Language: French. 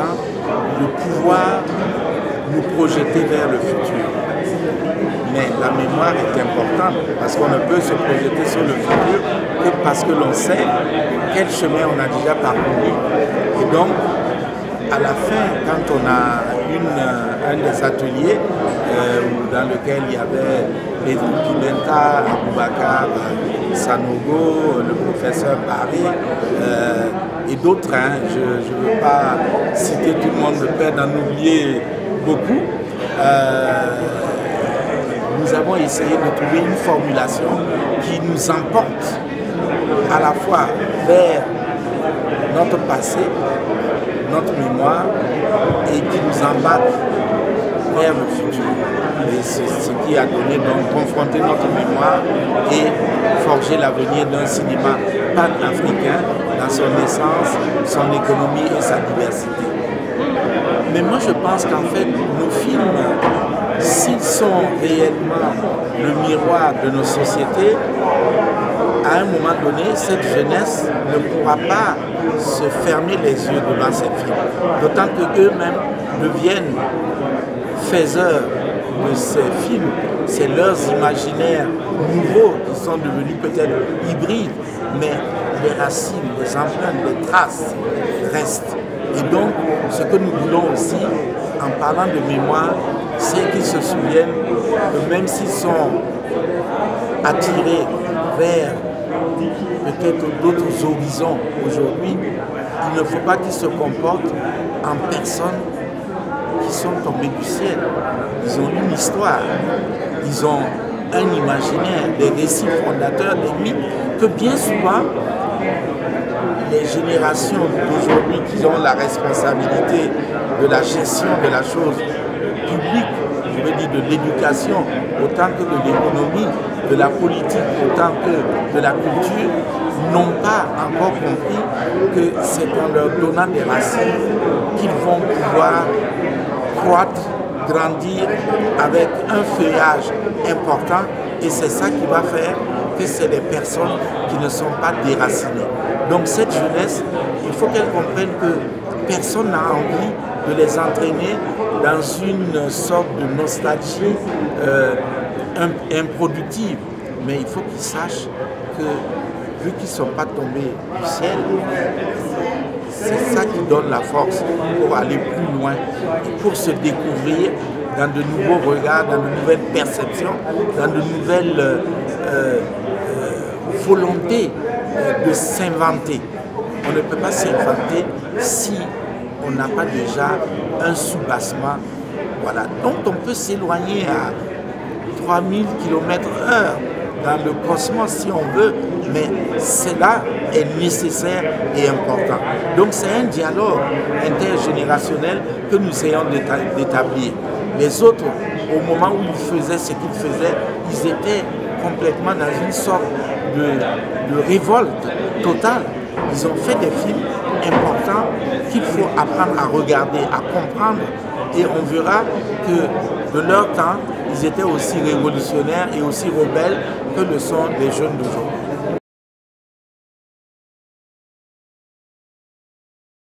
de pouvoir nous projeter vers le futur. Mais la mémoire est importante parce qu'on ne peut se projeter sur le futur que parce que l'on sait quel chemin on a déjà parcouru. Et donc, à la fin, quand on a une, un des ateliers euh, dans lequel il y avait Pedro Pimenta, Aboubakar, Sanogo, le professeur Barry euh, et d'autres, hein, je ne veux pas citer tout le monde de peur d'en oublier beaucoup. Euh, nous avons essayé de trouver une formulation qui nous emporte à la fois vers notre passé, notre mémoire et qui nous embarque vers le futur. C'est ce qui a donné donc confronter notre mémoire et forger l'avenir d'un cinéma pan-africain dans son essence, son économie et sa diversité. Mais moi je pense qu'en fait nos films, s'ils sont réellement le miroir de nos sociétés, à un moment donné, cette jeunesse ne pourra pas se fermer les yeux devant ces films. D'autant qu'eux-mêmes deviennent faiseurs de ces films. C'est leurs imaginaires nouveaux qui sont devenus peut-être hybrides, mais les racines, les empreintes, les traces restent. Et donc, ce que nous voulons aussi, en parlant de mémoire, c'est qu'ils se souviennent que même s'ils sont attirés vers peut-être d'autres horizons aujourd'hui, il ne faut pas qu'ils se comportent en personnes qui sont tombées du ciel. Ils ont une histoire, ils ont un imaginaire, des récits fondateurs, des mythes, que bien souvent, les générations d'aujourd'hui qui ont la responsabilité de la gestion de la chose de l'éducation, autant que de l'économie, de la politique, autant que de la culture, n'ont pas encore compris que c'est en leur donnant des racines qu'ils vont pouvoir croître, grandir avec un feuillage important et c'est ça qui va faire que c'est des personnes qui ne sont pas déracinées. Donc cette jeunesse, il faut qu'elle comprenne que personne n'a envie de les entraîner dans une sorte de nostalgie euh, improductive. Mais il faut qu'ils sachent que vu qu'ils ne sont pas tombés du ciel, c'est ça qui donne la force pour aller plus loin, pour se découvrir dans de nouveaux regards, dans de nouvelles perceptions, dans de nouvelles euh, euh, volontés de s'inventer. On ne peut pas s'inventer si on n'a pas déjà un soubassement. Voilà. Donc on peut s'éloigner à 3000 km/h dans le cosmos si on veut, mais cela est nécessaire et important. Donc c'est un dialogue intergénérationnel que nous essayons d'établir. Les autres, au moment où ils faisaient ce qu'ils faisaient, ils étaient complètement dans une sorte de, de révolte totale. Ils ont fait des films importants qu'il faut apprendre à regarder, à comprendre. Et on verra que de leur temps, ils étaient aussi révolutionnaires et aussi rebelles que le sont les jeunes d'aujourd'hui.